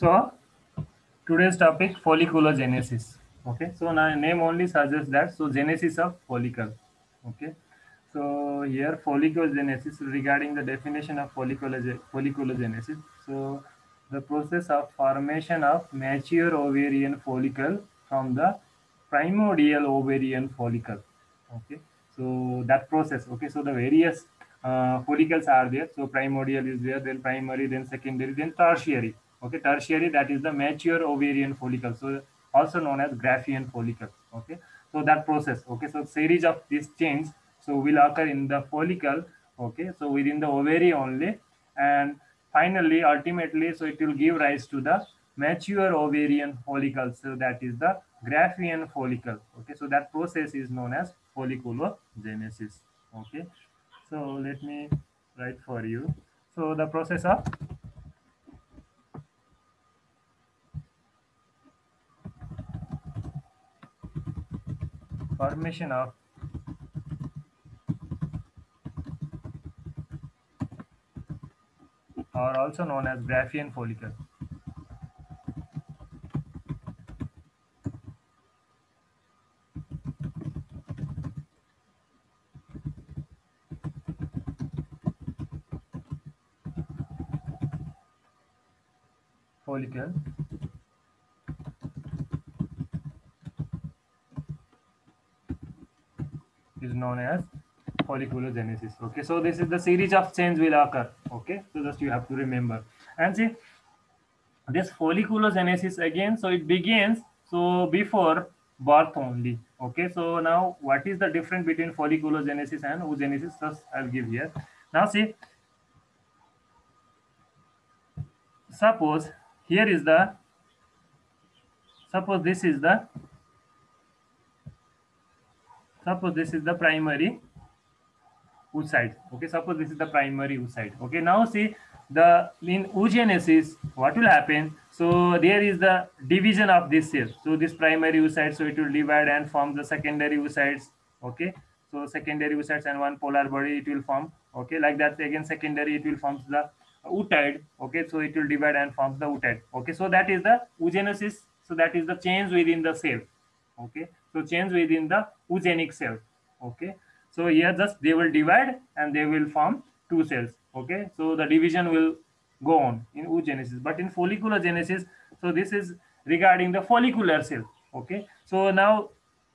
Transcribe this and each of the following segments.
So today's topic folliculogenesis. Okay, so now name only suggests that so genesis of follicle. Okay, so here folliculogenesis regarding the definition of folliculoge- folliculogenesis. So the process of formation of mature ovarian follicle from the primordial ovarian follicle. Okay, so that process. Okay, so the various uh, follicles are there. So primordial is there, then primary, then secondary, then tertiary. Okay, tertiary that is the mature ovarian follicle. So also known as Graafian follicle. Okay, so that process. Okay, so series of these chains so will occur in the follicle. Okay, so within the ovary only, and finally, ultimately, so it will give rise to the mature ovarian follicle. So that is the Graafian follicle. Okay, so that process is known as folliculogenesis. Okay, so let me write for you. So the process of formation of are also known as Graafian follicle. Follicle is known as folliculogenesis. Okay, so this is the series of change will occur. Okay, so just you have to remember. And see, this folliculogenesis again, so it begins so before birth only. Okay, so now what is the difference between folliculogenesis and oogenesis? Just I'll give here. Now see, suppose here is the suppose this is the suppose this is the primary U oocyte okay suppose this is the primary U oocyte okay now see the in oogenesis what will happen? So there is the division of this cell so this primary U oocyte so it will divide and form the secondary U oocytes okay so secondary U oocytes and one polar body it will form. Okay like that again secondary it will form the oocyte okay so it will divide and form the oocyte okay so that is the oogenesis so that is the change within the cell. Okay so change within the oogenic cell. Okay? So here just they will divide and they will form two cells. Okay? So the division will go on in oogenesis but in folliculogenesis so this is regarding the follicular cell. Okay? So now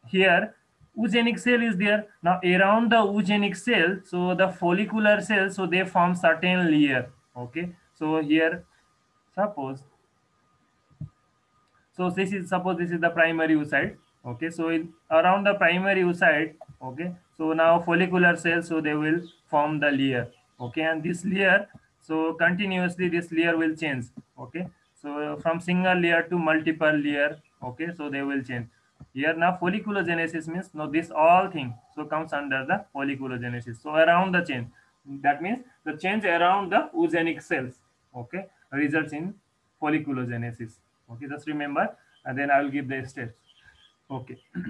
here oogenic cell is there. Now around the oogenic cell so the follicular cell so they form certain layer. Okay? So here suppose so this is suppose this is the primary oocyte okay so in around the primary oocyte okay so now follicular cells so they will form the layer okay and this layer so continuously this layer will change okay so from single layer to multiple layer okay so they will change. Here now folliculogenesis means now this all thing so comes under the folliculogenesis so around the change that means the change around the oogenic cells okay results in folliculogenesis okay just remember and then i will give the steps okay.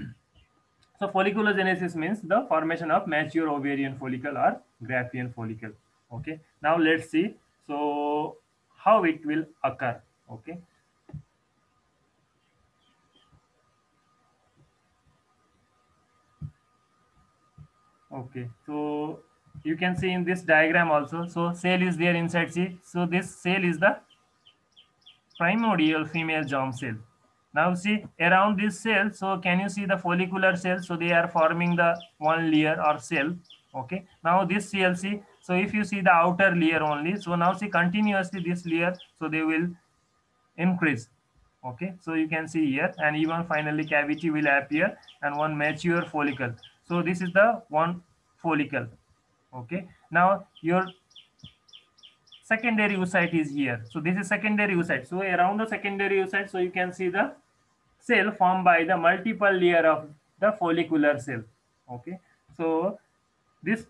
So folliculogenesis means the formation of mature ovarian follicle or Graafian follicle. Okay. Now let's see. So how it will occur. Okay. Okay. So you can see in this diagram also. So cell is there inside. See? So this cell is the primordial female germ cell now see around this cell so can you see the follicular cell? So they are forming the one layer or cell okay? Now this clc so if you see the outer layer only so now see continuously this layer so they will increase okay? So you can see here and even finally cavity will appear and one mature follicle. So this is the one follicle okay? Now your secondary oocyte is here. So this is secondary oocyte. So around the secondary oocyte so you can see the cell formed by the multiple layer of the follicular cell. Okay? So this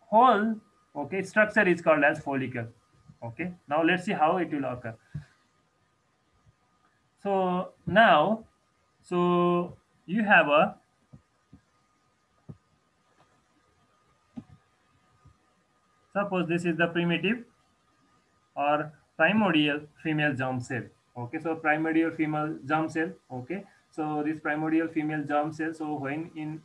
whole okay structure is called as follicle. Okay? Now let's see how it will occur. So now so you have a suppose this is the primitive or primordial female germ cell Okay, so primordial female germ cell. Okay, so this primordial female germ cell. So when in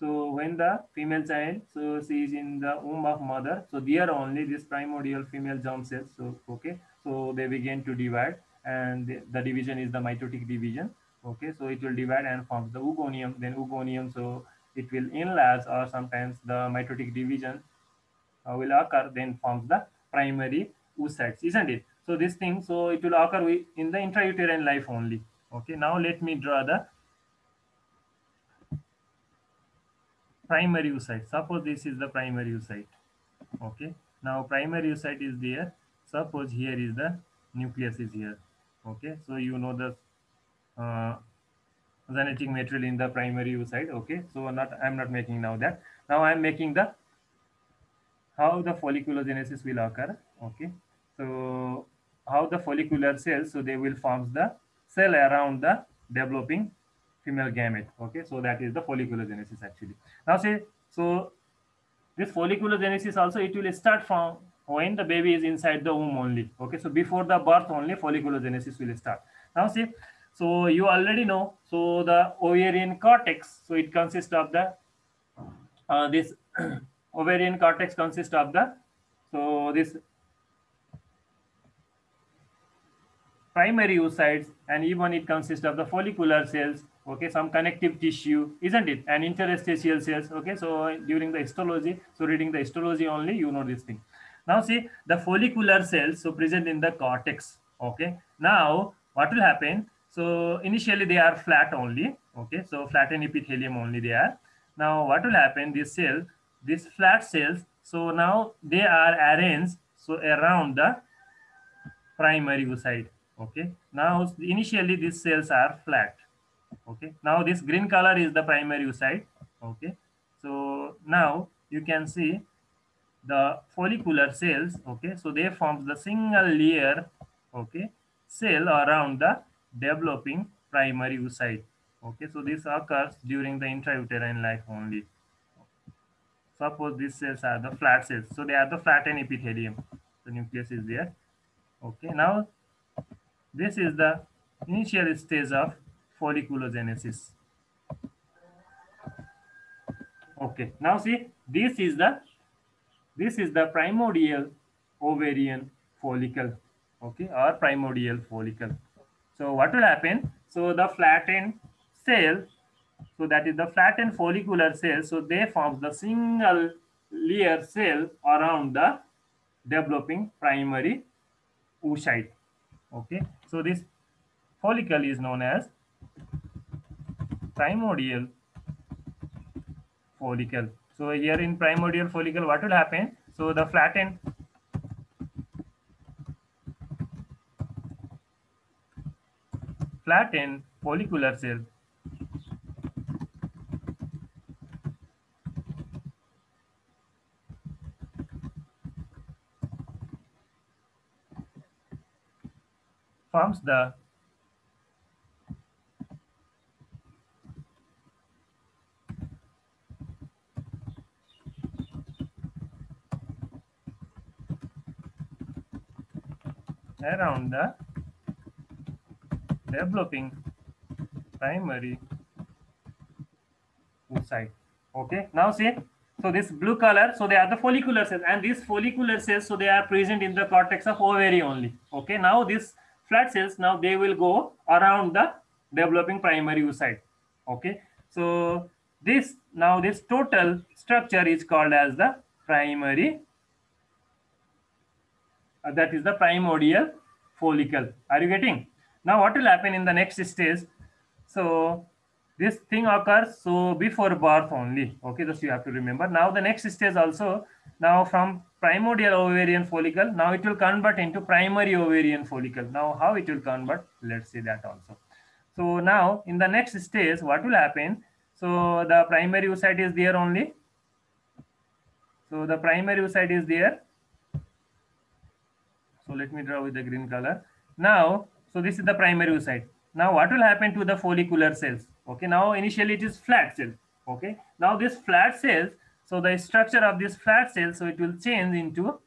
so when the female child, so she is in the womb of mother, so there only this primordial female germ cell So okay, so they begin to divide, and the, the division is the mitotic division. Okay, so it will divide and forms the oogonium. Then oogonium, so it will enlarge, or sometimes the mitotic division uh, will occur, then forms the primary oocytes, isn't it? So this thing, so it will occur in the intrauterine life only. Okay, now let me draw the primary oocyte. Suppose this is the primary oocyte. Okay. Now primary oocyte is there. Suppose here is the nucleus is here. Okay. So you know the uh, genetic material in the primary oocyte. Okay. So not I'm not making now that. Now I'm making the how the folliculogenesis will occur. Okay. So how the follicular cells, so they will form the cell around the developing female gamete. Okay, so that is the folliculogenesis actually. Now say, so this folliculogenesis also it will start from when the baby is inside the womb only. Okay, so before the birth only folliculogenesis will start. Now see, so you already know, so the ovarian cortex, so it consists of the, uh, this ovarian cortex consists of the, so this primary oocytes and even it consists of the follicular cells okay some connective tissue isn't it? And interstitial cells okay so during the histology so reading the histology only you know this thing. Now see the follicular cells so present in the cortex okay. Now what will happen? So initially they are flat only okay so flattened epithelium only they are. Now what will happen? This cell these flat cells so now they are arranged so around the primary oocyte okay. Now initially these cells are flat. Okay. Now this green color is the primary oocyte okay. So now you can see the follicular cells. Okay. So they form the single layer okay cell around the developing primary oocyte okay. So this occurs during the intrauterine life only. Suppose these cells are the flat cells. So they are the flattened epithelium. The nucleus is there. Okay. Now this is the initial stage of folliculogenesis. Okay, now see, this is the this is the primordial ovarian follicle, okay, or primordial follicle. So what will happen? So the flattened cell, so that is the flattened follicular cell, so they form the single layer cell around the developing primary oocyte. Okay, so this follicle is known as primordial follicle. So here in primordial follicle, what will happen? So the flattened flattened follicular cell forms the around the developing primary oocyte. Okay, now see, so this blue color, so they are the follicular cells, and these follicular cells, so they are present in the cortex of ovary only. Okay, now these flat cells, now they will go around the developing primary oocyte. Okay, so this now this total structure is called as the primary uh, that is the primordial follicle. Are you getting? Now what will happen in the next stage? So this thing occurs so before birth only. Okay, just you have to remember. Now the next stage also, now from primordial ovarian follicle, now it will convert into primary ovarian follicle. Now how it will convert? Let's see that also. So now in the next stage, what will happen? So the primary oocyte is there only. So the primary oocyte is there so let me draw with the green color. Now, so this is the primary oocyte. Now what will happen to the follicular cells? Okay, now initially it is flat cell. Okay, now this flat cells, so the structure of this flat cell, so it will change into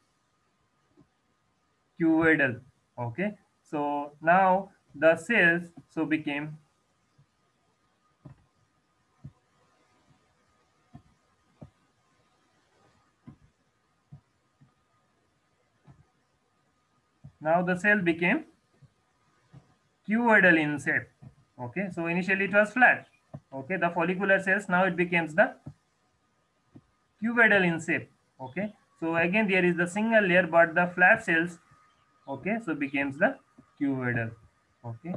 cuboidal. Okay, so now the cells so became now the cell became cuboidal in shape okay so initially it was flat. Okay the follicular cells now it becomes the cuboidal in shape okay so again there is the single layer but the flat cells okay so becomes the cuboidal. Okay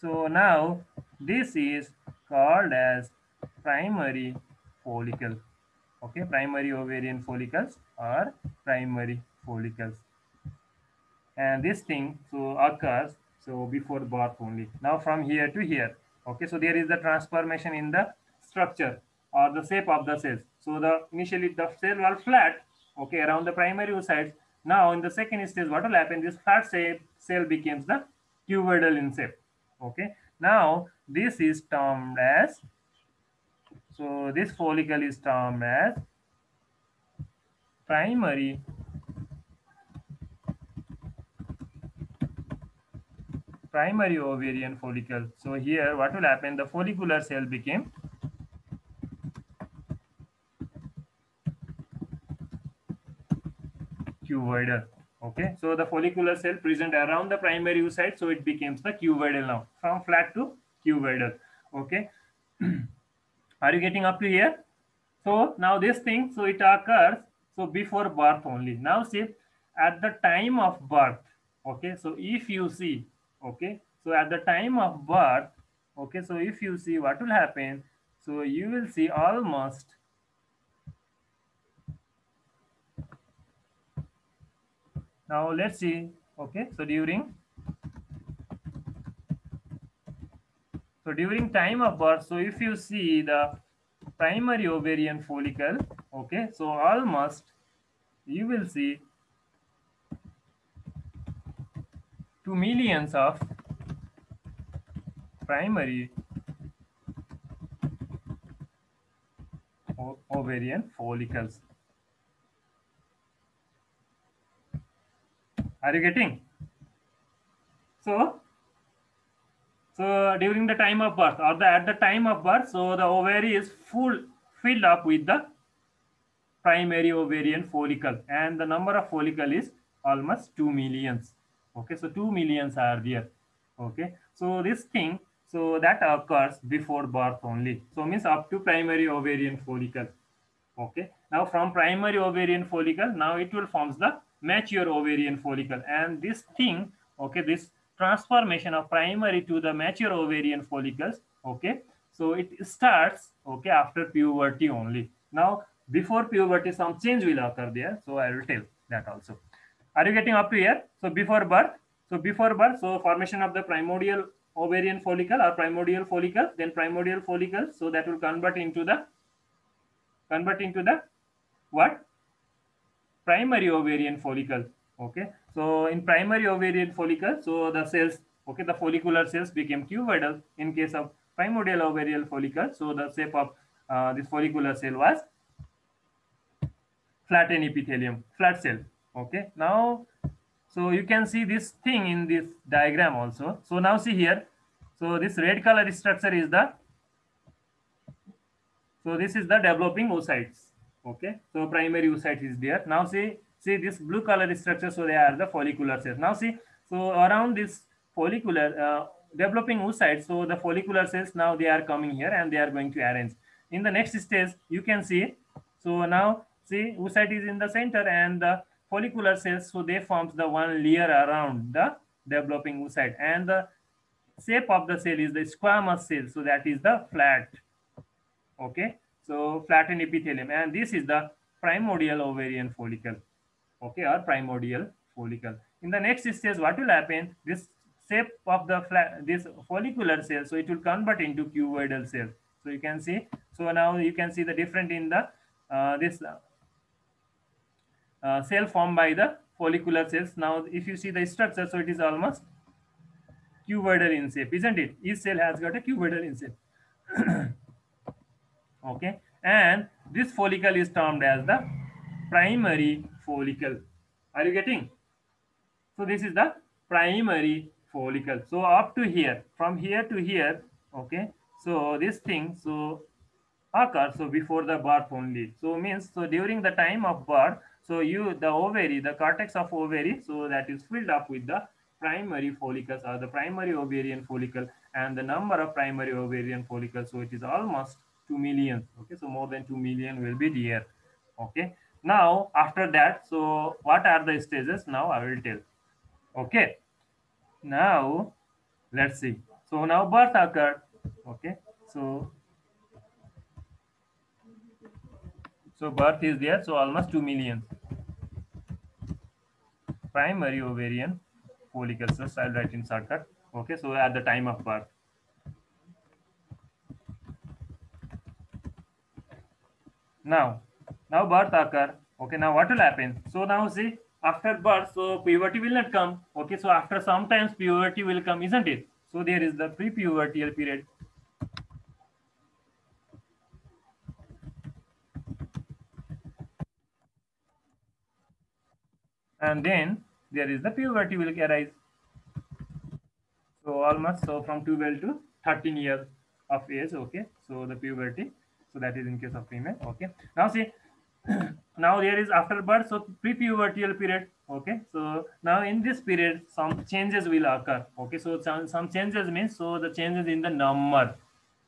so now this is called as primary follicle. Okay primary ovarian follicles or primary follicles. And this thing so occurs so before birth only. Now from here to here. Okay so there is the transformation in the structure or the shape of the cells. So the initially the cell was flat okay around the primary oocytes. Now in the second stage what will happen? This flat shape cell becomes the cuboidal in shape okay. Now this is termed as so this follicle is termed as primary primary ovarian follicle. So here what will happen? The follicular cell became cuboidal. Okay, so the follicular cell present around the primary oocyte, so it becomes the cuboidal now, from flat to cuboidal. Okay, are you getting up to here? So now this thing, so it occurs so before birth only. Now see at the time of birth. Okay, so if you see okay? So at the time of birth okay so if you see what will happen so you will see almost now let's see okay so during so during time of birth so if you see the primary ovarian follicle okay so almost you will see 2 millions of primary ovarian follicles. Are you getting? So, so during the time of birth or the, at the time of birth, so the ovary is full filled up with the primary ovarian follicle and the number of follicle is almost 2 millions okay so 2 millions are there. Okay so this thing so that occurs before birth only. So means up to primary ovarian follicle. Okay now from primary ovarian follicle now it will forms the mature ovarian follicle. And this thing okay this transformation of primary to the mature ovarian follicles okay so it starts okay after puberty only. Now before puberty some change will occur there. So i will tell that also are you getting up to here? So before birth, so before birth, so formation of the primordial ovarian follicle or primordial follicle, then primordial follicle, so that will convert into the convert into the what? Primary ovarian follicle. Okay. So in primary ovarian follicle, so the cells, okay, the follicular cells became cuboidal. In case of primordial ovarian follicle, so the shape of uh, this follicular cell was flattened epithelium, flat cell okay now so you can see this thing in this diagram also. So now see here. So this red color structure is the so this is the developing oocytes. Okay so primary oocyte is there. Now see see this blue color structure so they are the follicular cells. Now see so around this follicular uh, developing oocytes so the follicular cells now they are coming here and they are going to arrange. In the next stage you can see so now see oocyte is in the center and the follicular cells, so they forms the one layer around the developing oocyte. And the shape of the cell is the squamous cell, so that is the flat. Okay, so flattened epithelium, and this is the primordial ovarian follicle. Okay, or primordial follicle. In the next stage, what will happen? This shape of the flat, this follicular cell, so it will convert into cuboidal cell. So you can see. So now you can see the different in the uh, this uh, cell formed by the follicular cells. Now, if you see the structure, so it is almost cuboidal in shape, isn't it? Each cell has got a cuboidal in shape. okay, and this follicle is termed as the primary follicle. Are you getting? So this is the primary follicle so up to here from here to here okay so this thing so occur so before the birth only so means so during the time of birth so you the ovary the cortex of ovary so that is filled up with the primary follicles or the primary ovarian follicle and the number of primary ovarian follicles. So it is almost 2 million. Okay so more than 2 million will be there okay now after that so what are the stages? Now i will tell. Okay now let's see. So now birth occurred. Okay so so birth is there so almost 2 million. Primary ovarian follicles i'll write in shortcut. Okay so at the time of birth. Now now birth occur. Okay now what will happen? So now see after birth so puberty will not come. Okay so after sometimes puberty will come isn't it? So there is the pre-pubertal period and then there is the puberty will arise so almost so from 12 to 13 years of age okay. So the puberty so that is in case of female okay. Now see now there is after birth so pre-pubertal period okay. So now in this period some changes will occur okay. So some, some changes means so the changes in the number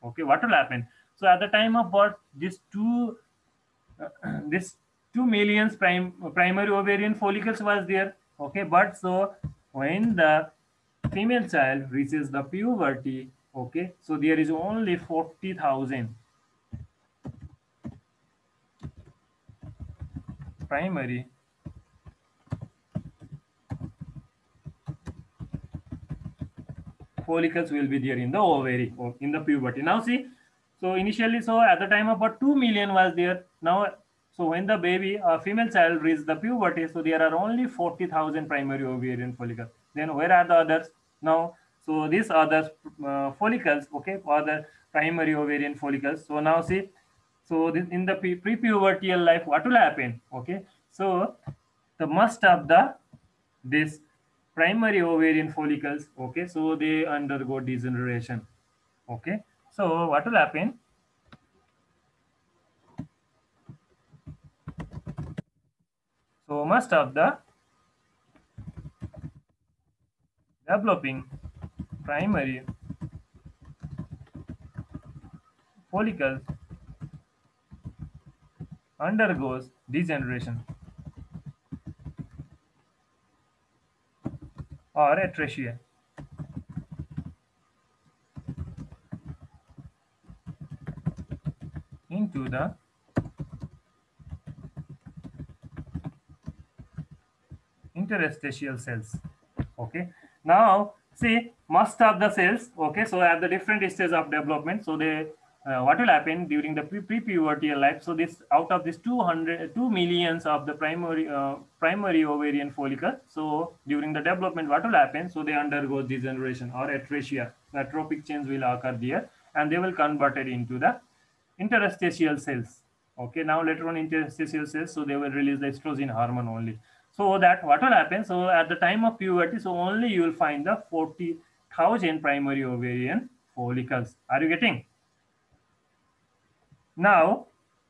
okay. What will happen? So at the time of birth these two uh, this 2 millions prime primary ovarian follicles was there. Okay but so when the female child reaches the puberty okay so there is only 40000 primary follicles will be there in the ovary or in the puberty. Now see so initially so at the time about 2 million was there. Now so when the baby a female child reaches the puberty so there are only 40000 primary ovarian follicles. Then where are the others? Now so these other uh, follicles okay other primary ovarian follicles. So now see so in the pre-pubertal life what will happen okay? So the most of the this primary ovarian follicles okay so they undergo degeneration okay? So what will happen so most of the developing primary follicles undergoes degeneration or atresia. into the interstitial cells okay? Now see most of the cells okay? So at the different stages of development so they uh, what will happen during the pre-pubertal life? So this out of this 200 2 millions of the primary uh, primary ovarian follicle so during the development what will happen? So they undergo degeneration or atresia. Tropic change will occur there and they will convert it into the interstitial cells okay? Now later on interstitial cells so they will release the estrogen hormone only so that what will happen? So at the time of puberty so only you will find the 40000 primary ovarian follicles. Are you getting? Now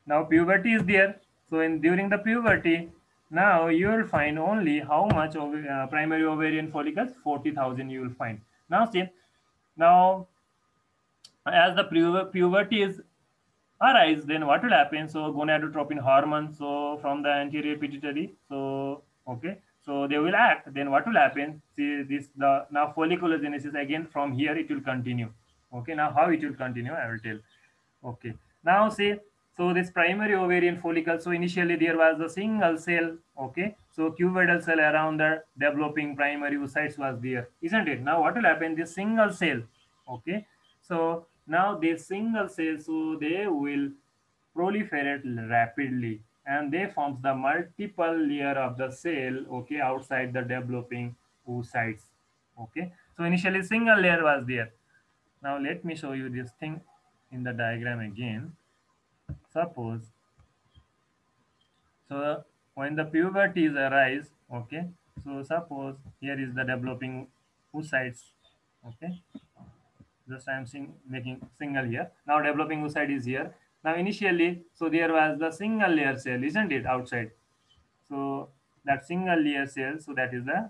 now puberty is there. So in during the puberty now you will find only how much of uh, primary ovarian follicles? 40000 you will find. Now see now as the puberty is arise then what will happen? So gonadotropin hormone so from the anterior pituitary so okay? So they will act. Then what will happen? See this the now folliculogenesis again from here it will continue. Okay? Now how it will continue i will tell. Okay? Now see, so this primary ovarian follicle, so initially there was a single cell, okay? So cuboidal cell around the developing primary oocytes was there, isn't it? Now what will happen? This single cell, okay? So now this single cell, so they will proliferate rapidly and they forms the multiple layer of the cell, okay, outside the developing oocytes, okay? So initially single layer was there. Now let me show you this thing in the diagram again suppose so when the puberty is arise okay so suppose here is the developing oocytes okay just i am seeing making single here now developing oocyte is here now initially so there was the single layer cell isn't it outside? So that single layer cell so that is the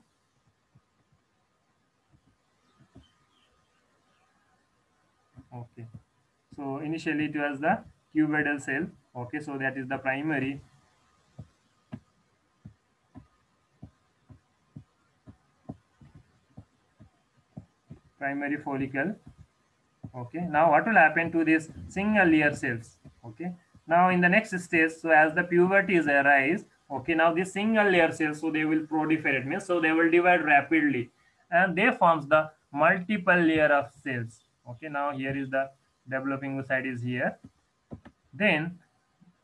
okay. So initially it was the cuboidal cell. Okay so that is the primary primary follicle. Okay now what will happen to this single layer cells okay. Now in the next stage so as the puberty is arise okay now this single layer cells so they will proliferate means so they will divide rapidly. And they forms the multiple layer of cells. Okay now here is the developing side is here. Then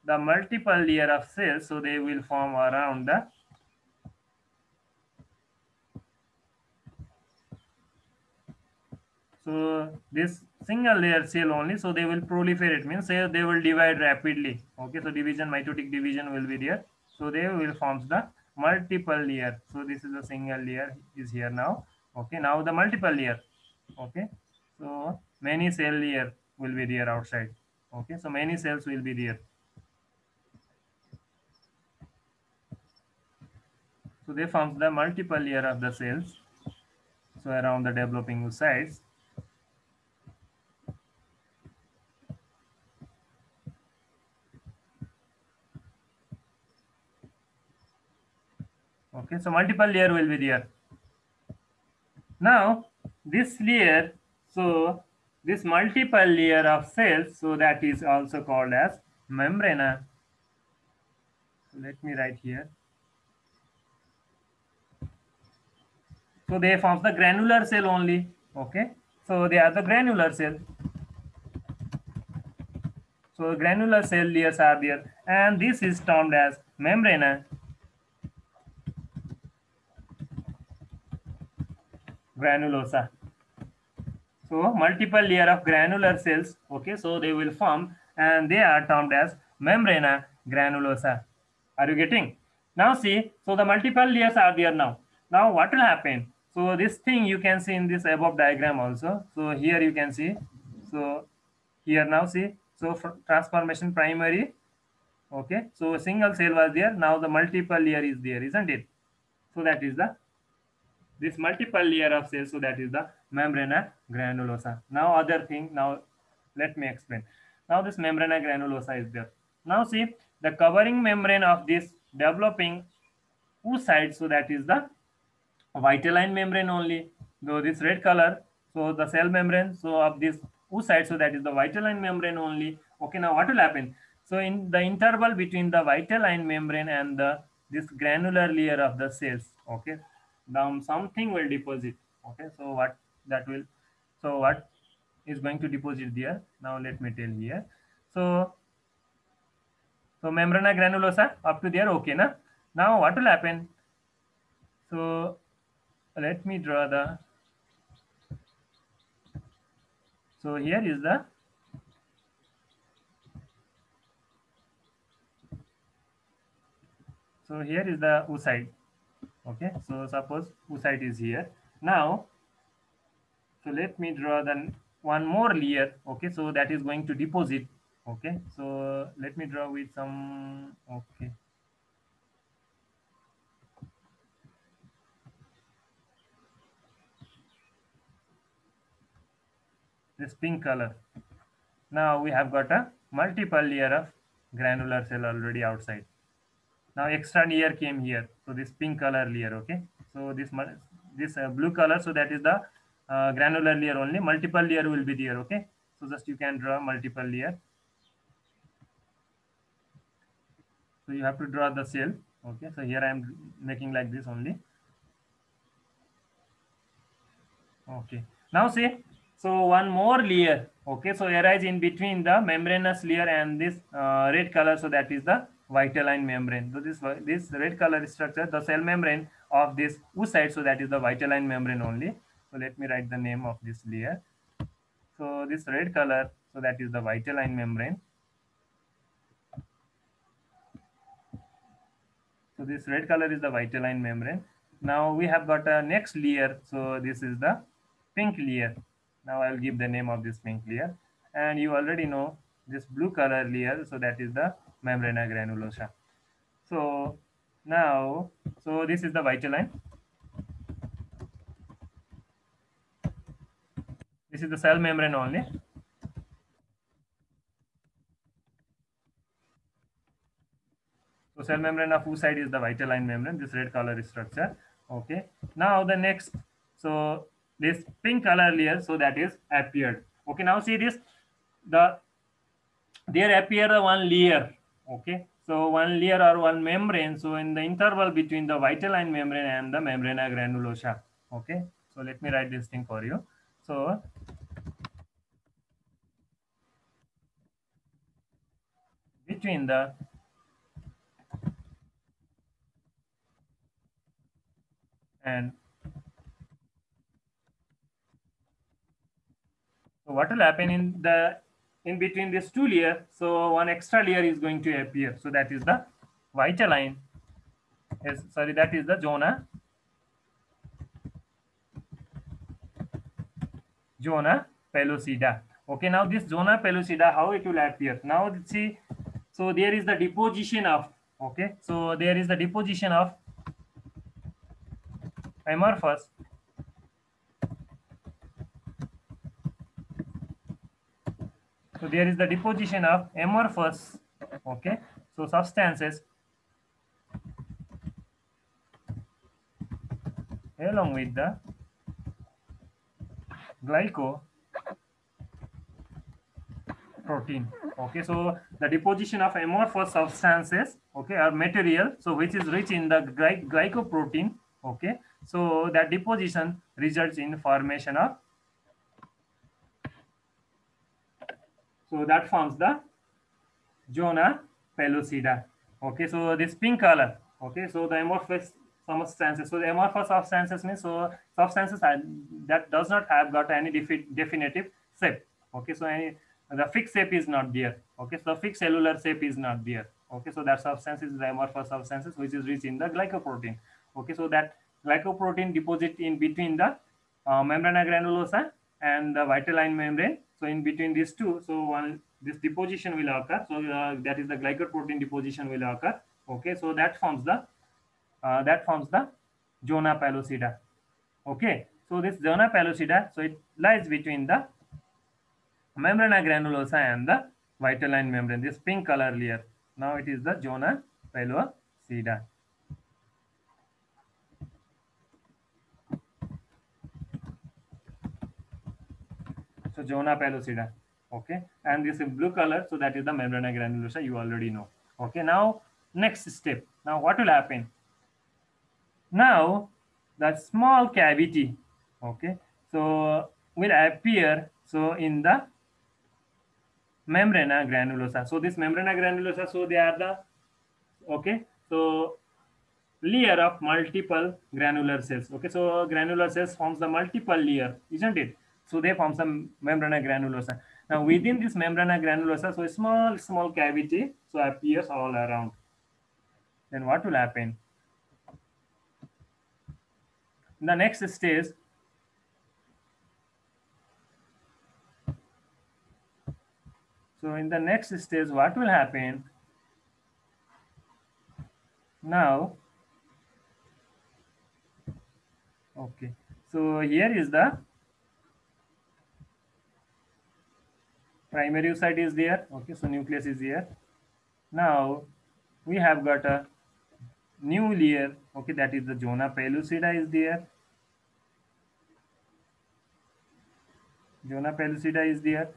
the multiple layer of cells so they will form around the so this single layer cell only so they will proliferate means say they will divide rapidly. Okay so division mitotic division will be there. So they will forms the multiple layer. So this is a single layer is here now. Okay now the multiple layer. Okay so many cell layer will be there outside. Okay so many cells will be there. So they forms the multiple layer of the cells. So around the developing sites okay so multiple layer will be there. Now this layer so this multiple layer of cells so that is also called as membrana. Let me write here. So they forms the granular cell only okay? So they are the granular cell. So granular cell layers are there. And this is termed as membrana granulosa. So multiple layer of granular cells, okay, so they will form and they are termed as membrana granulosa. Are you getting? Now see, so the multiple layers are there now. Now what will happen? So this thing you can see in this above diagram also. So here you can see. So here now see, so transformation primary, okay. So single cell was there. Now the multiple layer is there, isn't it? So that is the this multiple layer of cells so that is the membrana granulosa. Now other thing now let me explain. Now this membrana granulosa is there. Now see the covering membrane of this developing oocyte so that is the vitelline membrane only though this red color so the cell membrane so of this oocyte so that is the vitelline membrane only. Okay now what will happen? So in the interval between the vitelline membrane and the this granular layer of the cells okay now something will deposit. Okay so what that will so what is going to deposit there? Now let me tell here. So so membrana granulosa up to there okay na? Now what will happen? So let me draw the so here is the so here is the oocyte okay so suppose oocyte is here. Now so let me draw then one more layer okay so that is going to deposit okay. So let me draw with some okay. This pink color. Now we have got a multiple layer of granular cell already outside. Now extra layer came here so this pink color layer okay? So this this uh, blue color so that is the uh, granular layer only. Multiple layer will be there okay? So just you can draw multiple layer. So you have to draw the cell okay? So here i am making like this only. Okay. Now see so one more layer okay? So arise in between the membranous layer and this uh, red color so that is the vitelline membrane. So this this red color structure, the cell membrane of this oocyte, so that is the vitelline membrane only. So let me write the name of this layer. So this red color, so that is the vitelline membrane. So this red color is the vitelline membrane. now we have got a next layer so this is the pink layer now i'll give the name of this pink layer and you already know this blue color layer so that is the membrana granulosa so now so this is the vitelline. This is the cell membrane only. So cell membrane of whose side is the vitelline membrane? This red color structure. Okay. Now the next so this pink color layer so that is appeared. Okay. Now see this? The there appear the one layer okay so one layer or one membrane so in the interval between the vitelline membrane and the membrana granulosa okay so let me write this thing for you. So between the and so what will happen in the in between these two layers so one extra layer is going to appear. So that is the vitelline. Yes sorry that is the zona. Zona pellucida okay now this zona pellucida how it will appear? Now let's see so there is the deposition of okay so there is the deposition of amorphous so there is the deposition of amorphous okay? So substances along with the glyco protein okay? So the deposition of amorphous substances okay or material so which is rich in the gly glycoprotein okay? So that deposition results in formation of so that forms the zona pellucida. Okay so this pink color. Okay so the amorphous substances so the amorphous substances means so substances that does not have got any defi definitive shape. Okay so any the fixed shape is not there. Okay so the fixed cellular shape is not there. Okay so that substance is the amorphous substances which is rich in the glycoprotein. Okay so that glycoprotein deposit in between the uh, membrana granulosa and the vitelline membrane so in between these two so one this deposition will occur. So uh, that is the glycoprotein deposition will occur. Okay so that forms the uh, that forms the zona pellucida okay so this zona pellucida so it lies between the membrana granulosa and the vitelline membrane this pink color layer. Now it is the zona pellucida so zona pellucida okay? And this is blue color so that is the membrana granulosa you already know okay? Now next step. Now what will happen? Now that small cavity okay? So will appear so in the membrana granulosa so this membrana granulosa so they are the okay? So layer of multiple granular cells okay? So granular cells forms the multiple layer isn't it so they form some membrana granulosa. Now within this membrana granulosa so a small small cavity so appears all around. Then what will happen? The next stage so in the next stage what will happen? Now okay so here is the primary oocyte is there. Okay so nucleus is here. Now we have got a new layer. Okay that is the zona pellucida is there. Zona pellucida is there.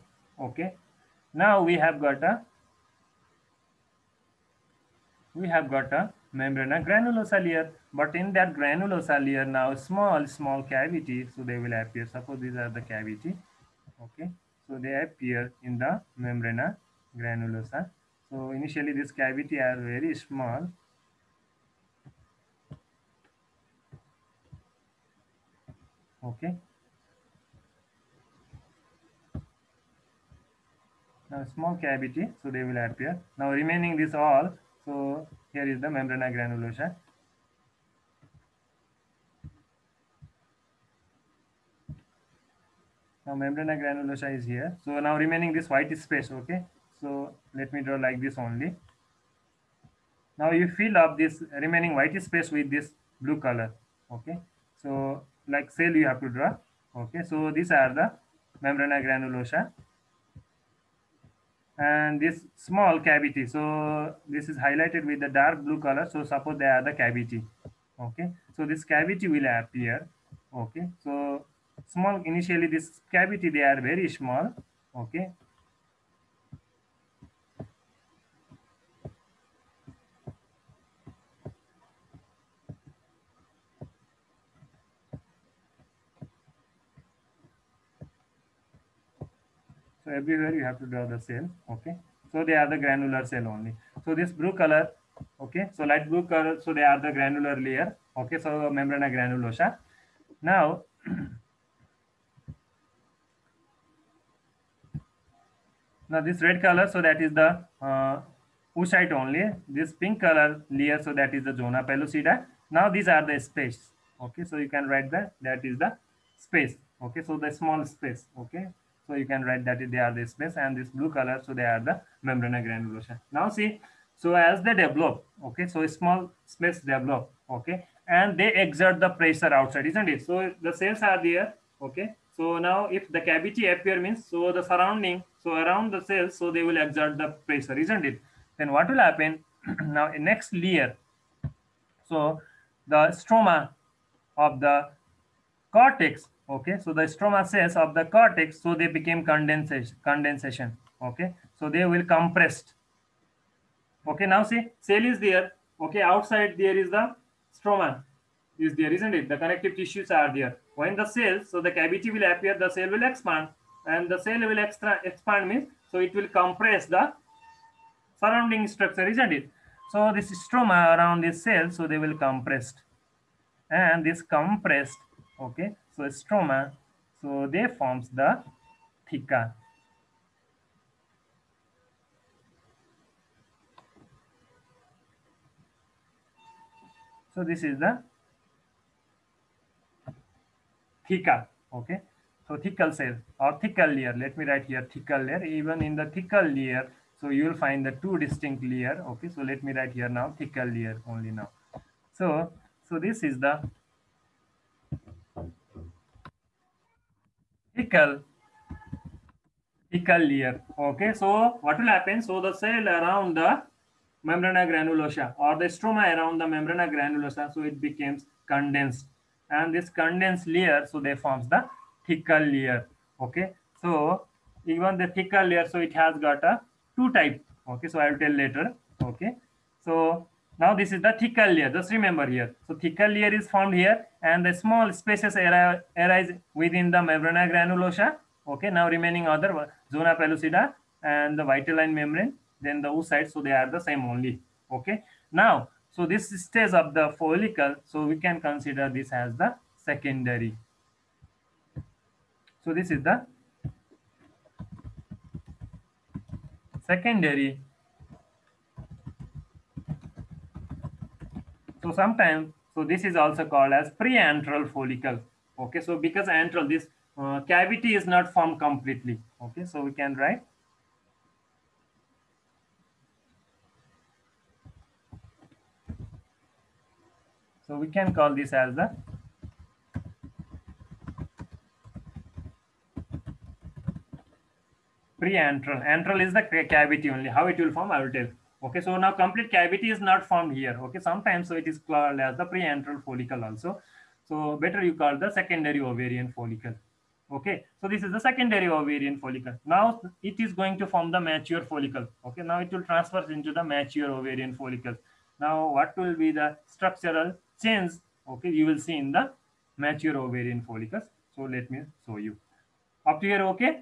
Okay. Now we have got a we have got a membrana granulosa layer. But in that granulosa layer now small small cavity. So they will appear. Suppose these are the cavity. Okay so they appear in the membrana granulosa. So initially this cavity are very small. Okay. Now small cavity so they will appear. Now remaining this all so here is the membrana granulosa now membrana granulosa is here. So now remaining this white space okay? So let me draw like this only. Now you fill up this remaining white space with this blue color okay? So like cell you have to draw okay? So these are the membrana granulosa. And this small cavity so this is highlighted with the dark blue color. So suppose they are the cavity okay? So this cavity will appear okay? So small initially this cavity they are very small okay So everywhere you have to draw the cell. Okay. So they are the granular cell only. So this blue color, okay. So light blue color, so they are the granular layer. Okay. So membrana granulosa. Now, now this red color, so that is the uh, oocyte only. This pink color layer, so that is the zona pellucida. Now these are the space. Okay. So you can write that that is the space. Okay. So the small space. Okay so you can write that they are the space and this blue color, so they are the membrana granulosa. Now see, so as they develop, okay, so small space develop, okay, and they exert the pressure outside, isn't it? So the cells are there, okay. So now if the cavity appear means, so the surrounding, so around the cells, so they will exert the pressure, isn't it? Then what will happen? now next layer, so the stroma of the cortex okay? So the stroma cells of the cortex so they became condensation condensation okay? So they will compressed okay? Now see cell is there okay? Outside there is the stroma is there isn't it? The connective tissues are there when the cells so the cavity will appear the cell will expand. And the cell will extra expand means so it will compress the surrounding structure isn't it? So this stroma around this cell so they will compressed. And this compressed okay so stroma, so they forms the theca. So this is the theca, okay? So thecal cell or thecal layer. Let me write here thecal layer. Even in the thecal layer, so you will find the two distinct layer. Okay, so let me write here now thecal layer only now. So, so this is the thecal thecal layer. Okay, so what will happen? So the cell around the membrana granulosa or the stroma around the membrana granulosa, so it becomes condensed. And this condensed layer, so they forms the thecal layer. Okay, so even the thecal layer, so it has got a two type. Okay, so I will tell later. Okay, so now this is the thecal layer. Just remember here. So thecal layer is formed here and the small spaces arise within the membrana granulosa. Okay, now remaining other zona pellucida and the vitelline membrane, then the oocytes, so they are the same only. Okay, now, so this stage of the follicle, so we can consider this as the secondary. So this is the secondary So sometimes, so this is also called as pre-antral follicle. Okay, so because antral, this uh, cavity is not formed completely. Okay, so we can write So we can call this as the pre-antral. Antral is the cavity only. How it will form, I will tell. Okay, so now complete cavity is not formed here. Okay, sometimes so it is called as the pre-antral follicle also. So better you call the secondary ovarian follicle. Okay, so this is the secondary ovarian follicle. Now it is going to form the mature follicle. Okay, now it will transfer into the mature ovarian follicle. Now what will be the structural change? Okay, you will see in the mature ovarian follicles. So let me show you. Up to here, okay?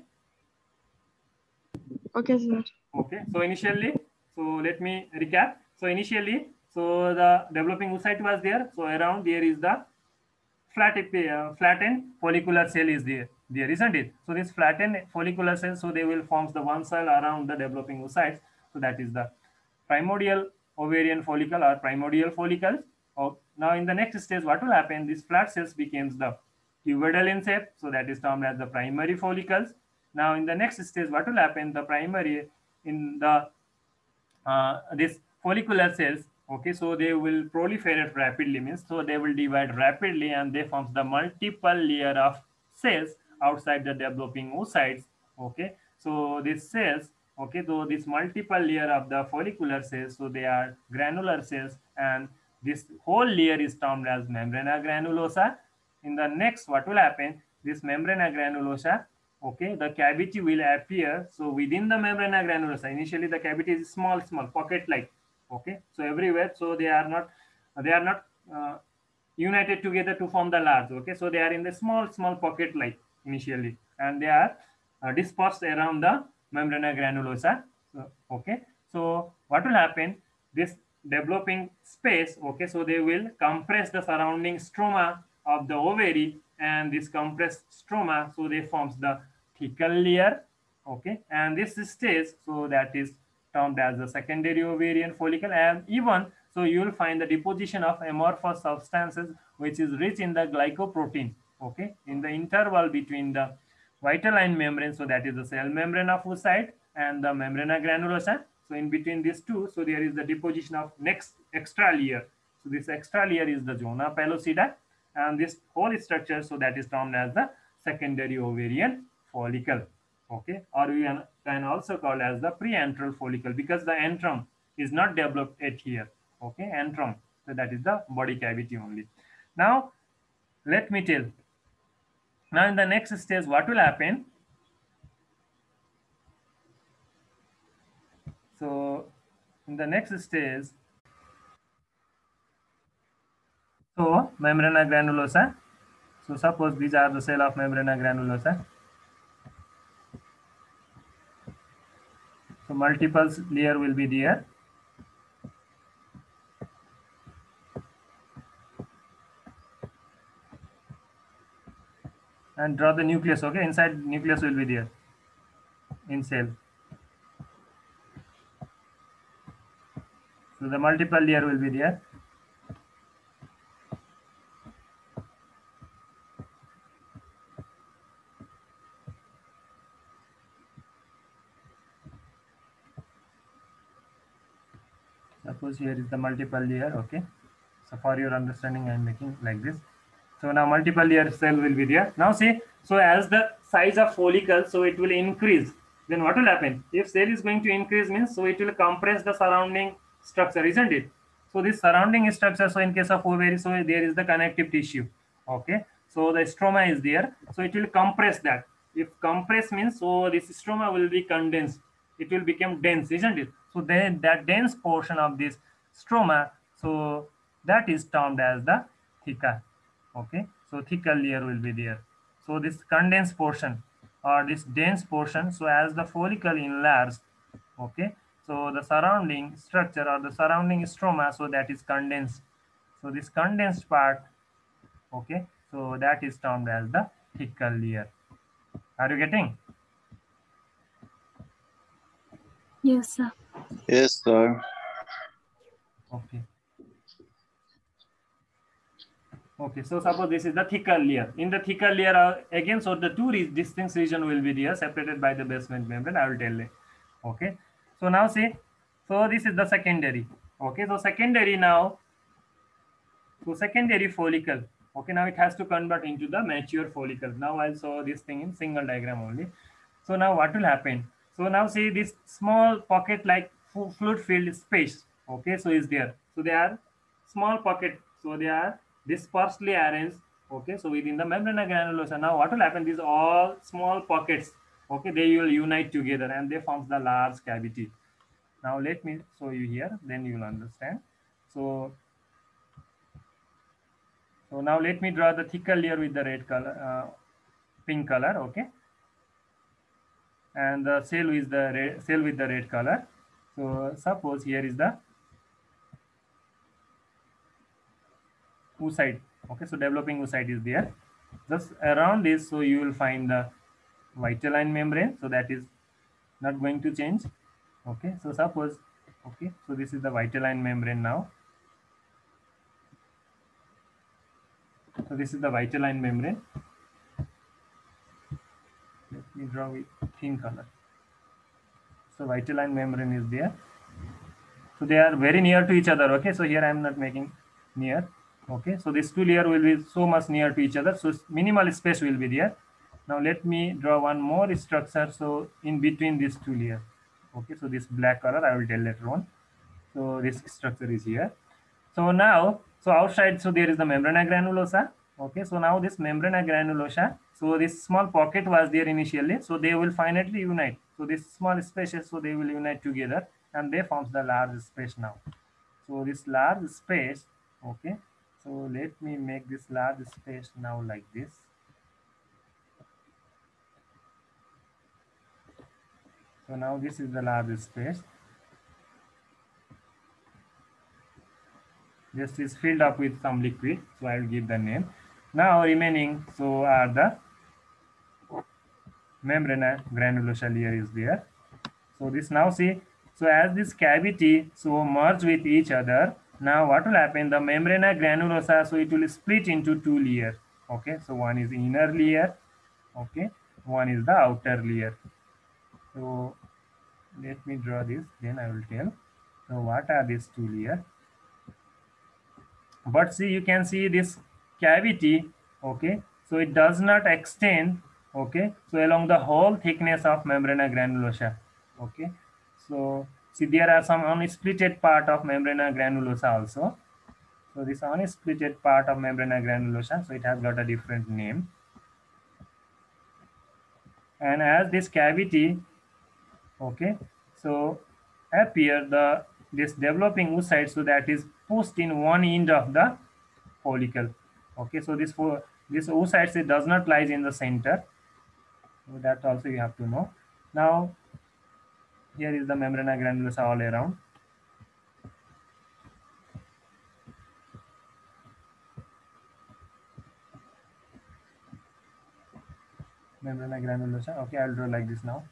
Okay, sir. Okay, so initially so let me recap. So initially, so the developing oocyte was there. So around there is the flat, uh, flattened follicular cell is there, there isn't it? So this flattened follicular cell, so they will form the one cell around the developing oocytes. So that is the primordial ovarian follicle or primordial follicles. Now in the next stage, what will happen? These flat cells becomes the cuboidal in shape. So that is termed as the primary follicles. Now in the next stage, what will happen? The primary in the uh, this follicular cells, okay, so they will proliferate rapidly, means so they will divide rapidly and they form the multiple layer of cells outside the developing oocytes, okay. So these cells, okay, so this multiple layer of the follicular cells, so they are granular cells and this whole layer is termed as membrana granulosa. In the next, what will happen? This membrana granulosa okay the cavity will appear. So within the membrana granulosa initially the cavity is small small pocket like okay so everywhere. So they are not they are not uh, united together to form the large okay. So they are in the small small pocket like initially and they are uh, dispersed around the membrana granulosa so, okay. So what will happen? This developing space okay so they will compress the surrounding stroma of the ovary and this compressed stroma so they forms the thecal layer okay and this stage so that is termed as the secondary ovarian follicle and even so you will find the deposition of amorphous substances which is rich in the glycoprotein okay in the interval between the vitelline membrane so that is the cell membrane of oocyte and the membrana granulosa so in between these two so there is the deposition of next extra layer. So this extra layer is the zona pellucida and this whole structure so that is termed as the secondary ovarian follicle. Okay? Or we can also call as the preantral follicle because the antrum is not developed at here. Okay? Antrum. So that is the body cavity only. Now let me tell. Now in the next stage what will happen so in the next stage So membrana granulosa. So suppose these are the cell of membrana granulosa. So multiple layer will be there. And draw the nucleus, okay? Inside nucleus will be there in cell. So the multiple layer will be there. suppose here is the multiple layer okay? So for your understanding i'm making like this. So now multiple layer cell will be there. Now see so as the size of follicle so it will increase. Then what will happen? If cell is going to increase means so it will compress the surrounding structure isn't it? So this surrounding structure so in case of ovary so there is the connective tissue okay? So the stroma is there. So it will compress that. If compress means so this stroma will be condensed. It will become dense isn't it? So then that dense portion of this stroma, so that is termed as the theca. Okay, so thecal layer will be there. So this condensed portion or this dense portion, so as the follicle enlarges, okay, so the surrounding structure or the surrounding stroma, so that is condensed. So this condensed part, okay, so that is termed as the thecal layer. Are you getting? Yes, sir. Yes, sir. Okay. Okay, so suppose this is the thecal layer. In the thecal layer, uh, again, so the two re distinct region will be there, separated by the basement membrane. I will tell you. Okay. So now see, so this is the secondary. Okay, so secondary now, so secondary follicle. Okay, now it has to convert into the mature follicle. Now I'll show this thing in single diagram only. So now what will happen? So now see this small pocket like fluid filled space. Okay, so is there. So they are small pocket. So they are dispersely arranged. Okay, so within the membrana granulosa. Now what will happen? These all small pockets. Okay, they will unite together and they form the large cavity. Now let me show you here. Then you will understand. So so now let me draw the thicker layer with the red color, uh, pink color. Okay and the cell is the red, cell with the red color. So suppose here is the oocyte. Okay, so developing oocyte is there. Just around this, so you will find the vitelline membrane. So that is not going to change. Okay, so suppose, okay, so this is the vitelline membrane now. So this is the vitelline membrane. Let me draw with thin color. So vitelline membrane is there. So they are very near to each other. Okay, so here I am not making near. Okay, so this two layer will be so much near to each other. So minimal space will be there. Now let me draw one more structure. So in between these two layer. Okay, so this black color I will tell later on. So this structure is here. So now, so outside, so there is the membrana granulosa. Okay, so now this membrana granulosa, so this small pocket was there initially, so they will finally unite. So this small spaces, so they will unite together and they forms the large space now. So this large space, okay, so let me make this large space now like this. So now this is the large space. This is filled up with some liquid, so I will give the name. Now remaining, so are the membrana granulosa layer is there. So this now see, so as this cavity so merge with each other, now what will happen? The membrana granulosa, so it will split into two layers. Okay, so one is inner layer, okay, one is the outer layer. So let me draw this, then I will tell. So what are these two layers? But see, you can see this cavity, okay, so it does not extend, okay, so along the whole thickness of membrana granulosa, okay. So see, there are some unsplitted part of membrana granulosa also. So this unsplitted part of membrana granulosa, so it has got a different name. And as this cavity, okay, so appear the this developing oocyte, so that is pushed in one end of the follicle. Okay, so this for this oocyte it does not lies in the center. So that also you have to know. Now here is the membrana granulosa all around. Membrana granulosa. Okay, I'll draw like this now.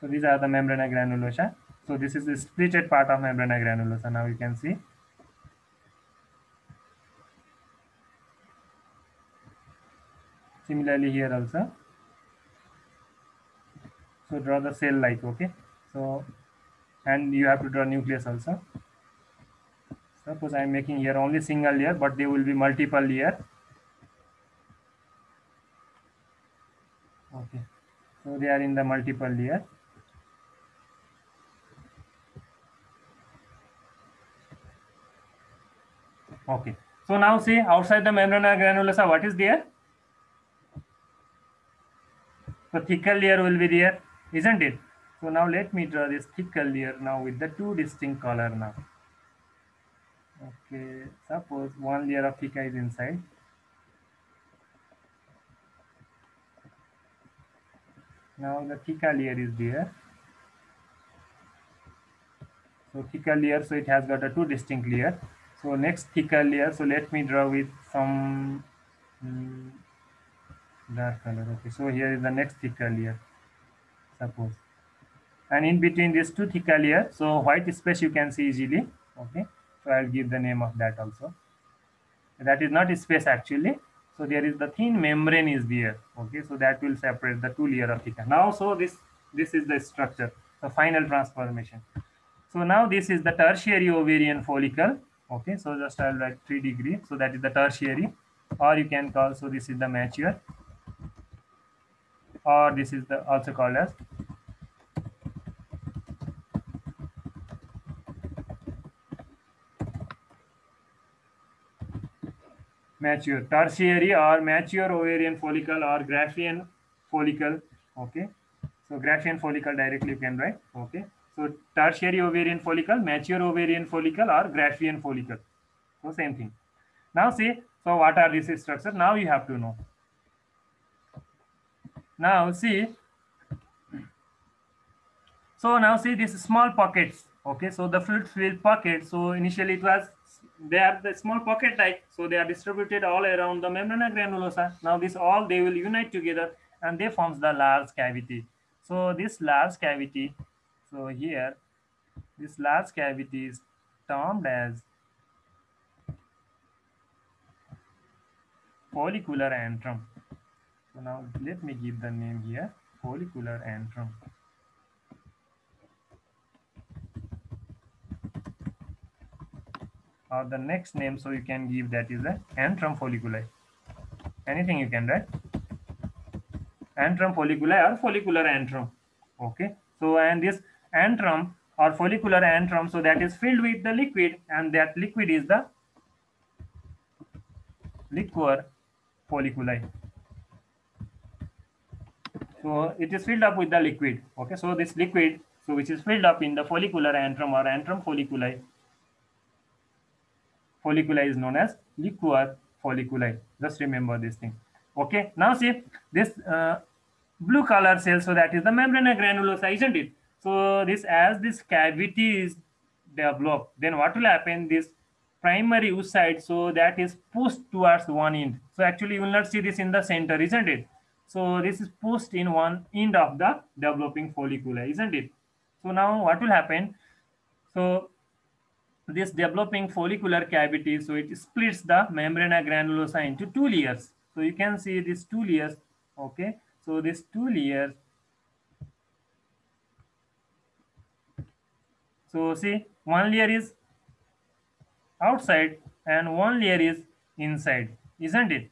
So these are the membrana granulosa. So this is the splitted part of membrana granulosa. Now you can see. Similarly here also. So draw the cell like okay. So and you have to draw nucleus also. Suppose I am making here only single layer, but they will be multiple layer. Okay. So they are in the multiple layer. Okay. So now see outside the membrana granulosa, what is there? So thicker layer will be there, isn't it? So now let me draw this thicker layer now with the two distinct color now. Okay, suppose one layer of thicker is inside. Now the thicker layer is there. So thicker layer, so it has got a two distinct layer. So next thicker layer, so let me draw with some mm, dark color. Okay, so here is the next thicker layer, suppose. And in between these two thicker layer, so white space you can see easily. Okay, so I'll give the name of that also. That is not space actually. So there is the thin membrane is there. Okay, so that will separate the two layer of thicker. Now, so this this is the structure, the final transformation. So now this is the tertiary ovarian follicle. Okay, so just I'll write 3 degree. So that is the tertiary, or you can call, so this is the mature, or this is the also called as mature. Tertiary or mature ovarian follicle or Graafian follicle. Okay so Graafian follicle directly you can write. Okay so tertiary ovarian follicle mature ovarian follicle or Graafian follicle. So same thing. Now see so what are these structures now you have to know. Now see. So now see these small pockets. Okay so the fluid filled pocket so initially it was they are the small pocket like so they are distributed all around the membrana granulosa. Now this all they will unite together and they forms the large cavity. So this large cavity so here this large cavity is termed as follicular antrum. So now let me give the name here, follicular antrum. Or the next name, so you can give that is the antrum folliculi. Anything you can write. Antrum folliculi or follicular antrum. Okay. So and this antrum or follicular antrum, so that is filled with the liquid, and that liquid is the liquor folliculi. So it is filled up with the liquid. Okay, so this liquid, so which is filled up in the follicular antrum or antrum folliculi. Folliculi is known as liquor folliculi. Just remember this thing. Okay, now see this uh, blue color cell, so that is the membrana granulosa, isn't it? So this as this cavity is developed, then what will happen? This primary oocyte, so that is pushed towards one end. So actually you will not see this in the center, isn't it? So this is pushed in one end of the developing follicula, isn't it? So now what will happen? So this developing follicular cavity, so it splits the membrana granulosa into two layers. So you can see these two layers, okay? So these two layers. So see, one layer is outside and one layer is inside, isn't it?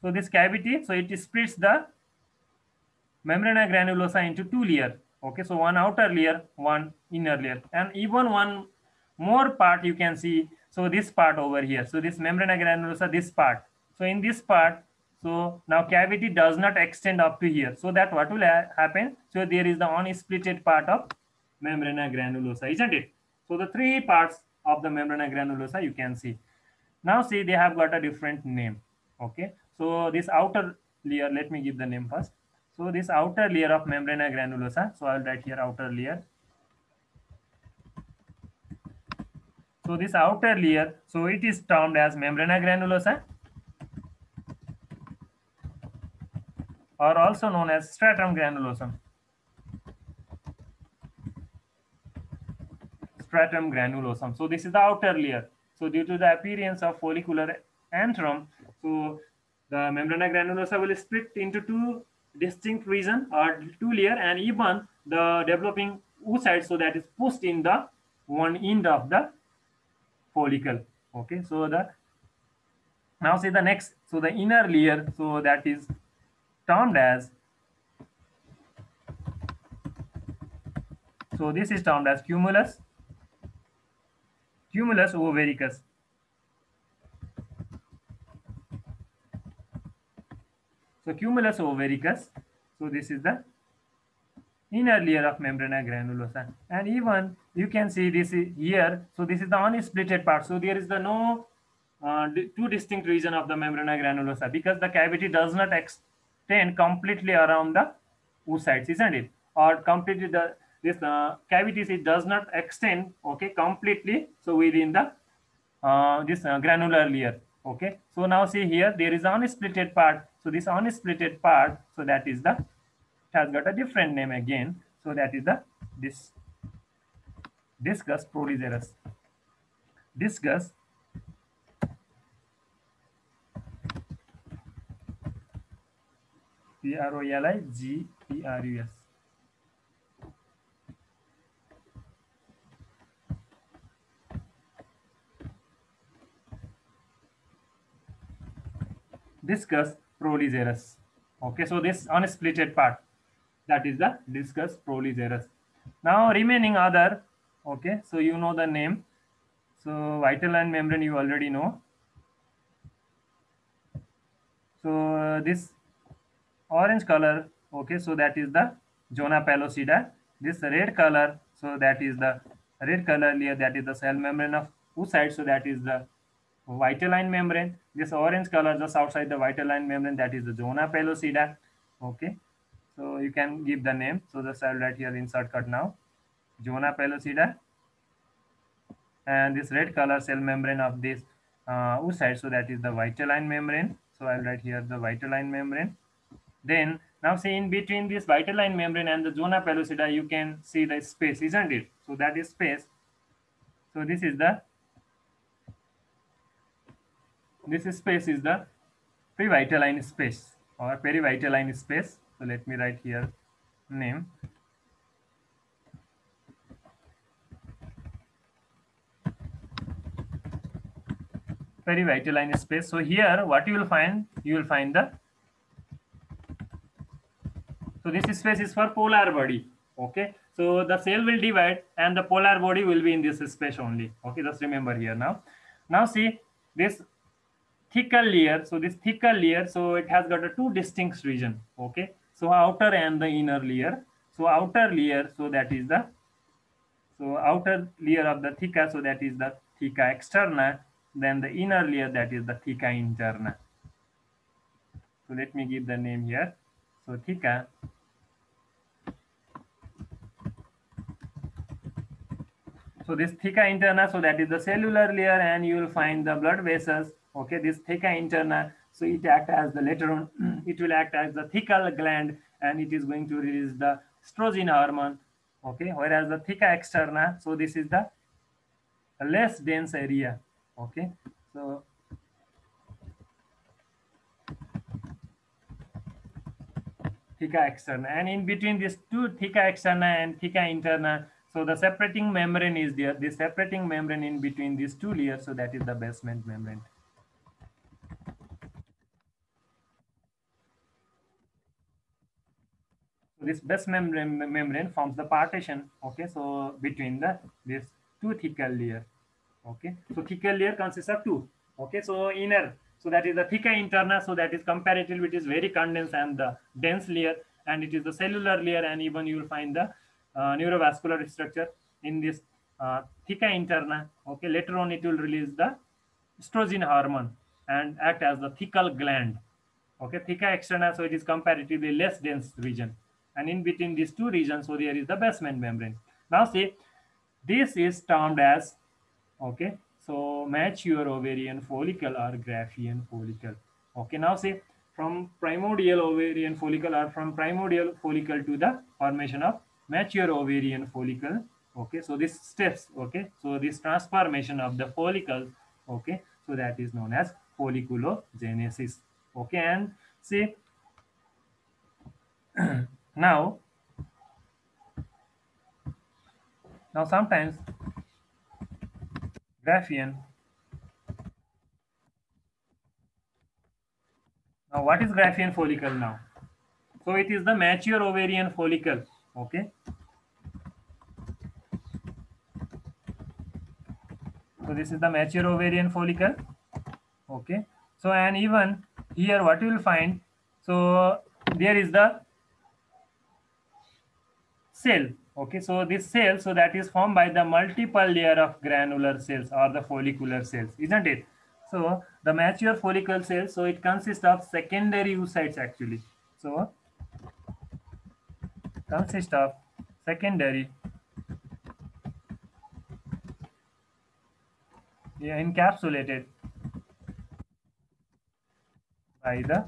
So this cavity, so it splits the membrana granulosa into two layer. Okay, so one outer layer, one inner layer, and even one more part you can see. So this part over here. So this membrana granulosa, this part. So in this part, so now cavity does not extend up to here. So that what will ha happen? So there is the unsplitted part of membrana granulosa, isn't it? So the three parts of the membrana granulosa you can see. Now see they have got a different name. Okay, so this outer layer, let me give the name first. So this outer layer of membrana granulosa, so I'll write here outer layer. So this outer layer, so it is termed as membrana granulosa or also known as stratum granulosum. Stratum granulosum. So this is the outer layer. So due to the appearance of follicular antrum, so the membrana granulosa will split into two distinct region or two layer and even the developing oocyte so that is pushed in the one end of the follicle okay so the now see the next so the inner layer so that is termed as so this is termed as cumulus cumulus ovaricus So cumulus ovaricus. So this is the inner layer of membrana granulosa. And even you can see this here. So this is the unsplitted part. So there is the no uh, two distinct region of the membrana granulosa because the cavity does not extend completely around the oocytes, isn't it? Or completely the this uh, cavities it does not extend okay completely. So within the uh, this uh, granular layer okay. So now see here there is unsplitted part. So this unsplitted part so that is the it has got a different name again. So that is the this discus proligerus discus p r o l i g e r u s discus proligerus. Okay, so this unsplitted part, that is the discus proligerus. Now remaining other, okay, so you know the name. So vitelline membrane you already know. So uh, this orange color, okay, so that is the zona pellucida. This red color, so that is the red color layer, that is the cell membrane of oocyte, so that is the vitelline membrane. This orange color just outside the vitelline membrane, that is the zona pellucida. Okay, so you can give the name. So just I'll write here insert cut now. Zona pellucida. And this red color cell membrane of this uh, oocyte, so that is the vitelline membrane. So I'll write here the vitelline membrane. Then now see in between this vitelline membrane and the zona pellucida, you can see the space, isn't it? So that is space. So this is the this space is the previtelline space or perivitelline space. So let me write here name. Perivitelline space. So here what you will find you will find the so this space is for polar body. Okay? So the cell will divide and the polar body will be in this space only. Okay? Just remember here now. Now see this thecal layer. So this thecal layer so it has got a two distinct region okay? So outer and the inner layer. So outer layer so that is the so outer layer of the theca so that is the theca externa. Then the inner layer that is the theca interna. So let me give the name here. So theca so this theca interna so that is the cellular layer and you will find the blood vessels okay this theca interna so it act as the later on it will act as the thecal gland and it is going to release the estrogen hormone. Okay whereas the theca externa so this is the less dense area. Okay so theca externa and in between these two theca externa and theca interna so the separating membrane is there. The separating membrane in between these two layers so that is the basement membrane this basement membrane, membrane forms the partition okay? So between the this two thecal layer okay? So thecal layer consists of two okay? So inner so that is the theca interna so that is comparatively it is very condensed and the dense layer and it is the cellular layer and even you will find the uh, neurovascular structure in this uh, theca interna okay? Later on it will release the estrogen hormone and act as the thecal gland okay? Theca externa so it is comparatively less dense region and in between these two regions so there is the basement membrane. Now see this is termed as okay so mature ovarian follicle or Graafian follicle. Okay now see from primordial ovarian follicle or from primordial follicle to the formation of mature ovarian follicle okay so this steps okay so this transformation of the follicles okay so that is known as folliculogenesis. Okay and see now now sometimes Graafian now what is Graafian follicle now? So it is the mature ovarian follicle okay? So this is the mature ovarian follicle okay? So and even here what you will find so there is the cell. Okay so this cell so that is formed by the multiple layer of granular cells or the follicular cells isn't it? So the mature follicle cells so it consists of secondary oocytes actually. So consists of secondary yeah, encapsulated by the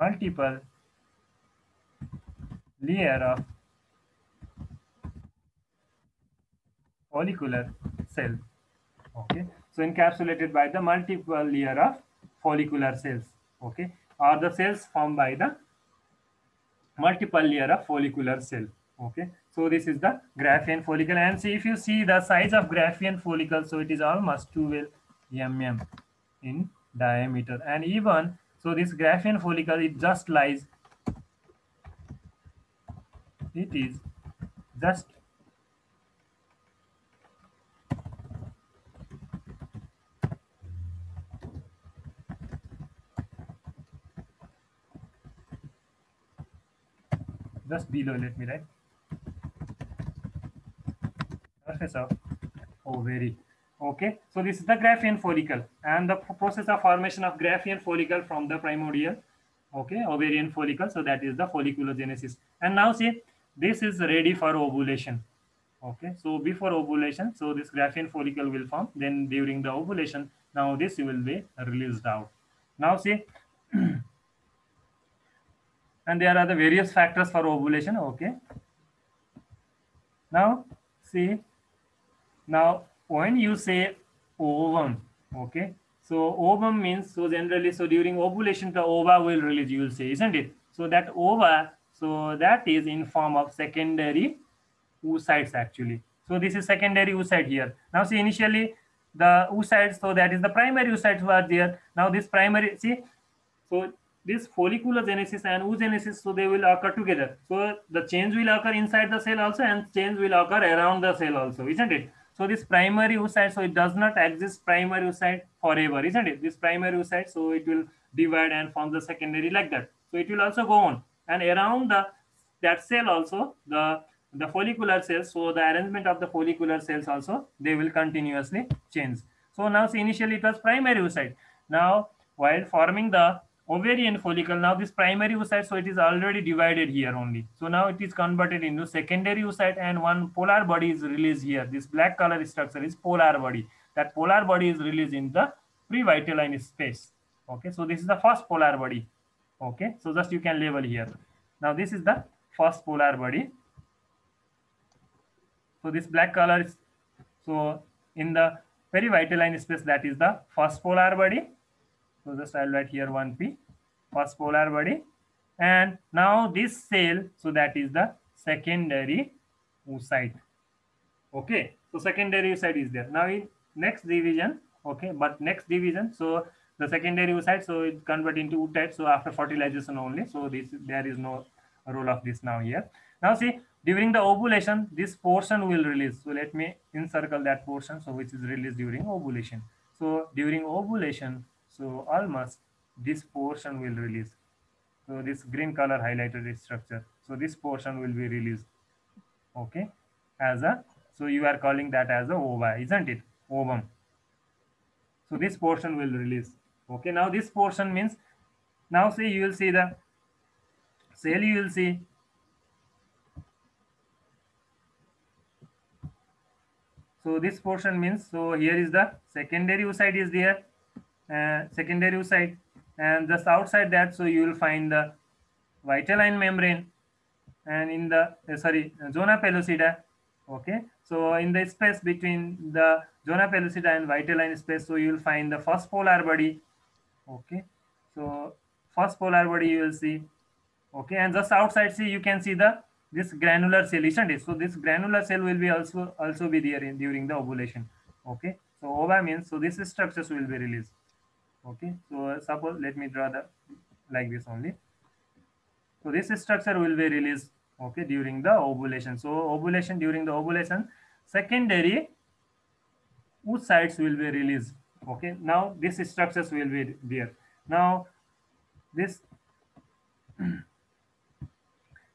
multiple layer of follicular cell. Okay. So encapsulated by the multiple layer of follicular cells. Okay. Or the cells formed by the multiple layer of follicular cell. Okay. So this is the Graafian follicle. And see if you see the size of Graafian follicle so it is almost 12 mm in diameter. And even so this Graafian follicle it just lies it is just just below let me write. Surface of oh, ovary okay. So this is the Graafian follicle and the process of formation of Graafian follicle from the primordial okay ovarian follicle. So that is the folliculogenesis. And now see this is ready for ovulation okay so before ovulation so this Graafian follicle will form then during the ovulation now this will be released out now see and there are the various factors for ovulation okay now see now when you say ovum. Okay. So ovum means so generally so during ovulation the ova will release you will say isn't it? So that ova so that is in form of secondary oocytes actually. So this is secondary oocyte here. Now see initially the oocytes so that is the primary oocytes were there. Now this primary see so this folliculogenesis and oogenesis so they will occur together. So the change will occur inside the cell also and change will occur around the cell also isn't it? So this primary oocyte, so it does not exist primary oocyte forever, isn't it? This primary oocyte, so it will divide and form the secondary like that. So it will also go on. And around the that cell also, the the follicular cells, so the arrangement of the follicular cells also, they will continuously change. So now initially it was primary oocyte. Now while forming the ovarian follicle now this primary oocyte so it is already divided here only. So now it is converted into secondary oocyte and one polar body is released here. This black color structure is polar body. That polar body is released in the pre-vitelline space. Okay so this is the first polar body okay so just you can label here now this is the first polar body so this black color is so in the perivitelline space that is the first polar body so just I'll write here 1p, first polar body. And now this cell, so that is the secondary oocyte. Okay, so secondary oocyte is there. Now in next division, okay, but next division, so the secondary oocyte, so it convert into oocyte. So after fertilization only, so this there is no role of this now here. Now see, during the ovulation, this portion will release. So let me encircle that portion, so which is released during ovulation. So during ovulation, so almost this portion will release. So this green color highlighted structure. So this portion will be released. Okay. As a, so you are calling that as a ova, isn't it? Ovum. So this portion will release. Okay. Now this portion means, now see you will see the cell you will see. So this portion means, so here is the secondary oocyte is there uh, secondary oocyte and just outside that so you will find the vitelline membrane and in the uh, sorry zona pellucida okay so in the space between the zona pellucida and vitelline space so you will find the first polar body okay. So first polar body you will see. Okay. And just outside see you can see the this granular cell isn't it? So this granular cell will be also also be there in, during the ovulation. Okay. So ova means so this structures will be released. Okay. So suppose let me draw the like this only. So this structure will be released okay during the ovulation. So ovulation during the ovulation secondary oocytes will be released okay now these structures will be there. Now this